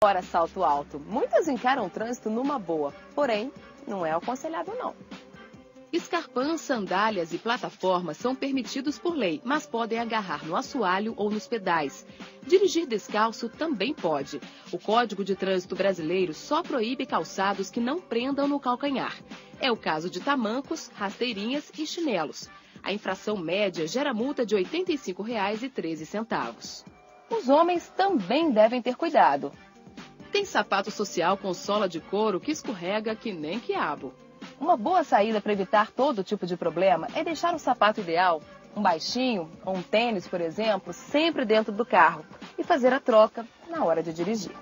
Hora salto alto. Muitas encaram o trânsito numa boa, porém, não é aconselhado não. Escarpãs, sandálias e plataformas são permitidos por lei, mas podem agarrar no assoalho ou nos pedais. Dirigir descalço também pode. O Código de Trânsito Brasileiro só proíbe calçados que não prendam no calcanhar. É o caso de tamancos, rasteirinhas e chinelos. A infração média gera multa de R$ 85,13. Os homens também devem ter cuidado. Tem sapato social com sola de couro que escorrega que nem quiabo. Uma boa saída para evitar todo tipo de problema é deixar o sapato ideal, um baixinho ou um tênis, por exemplo, sempre dentro do carro e fazer a troca na hora de dirigir.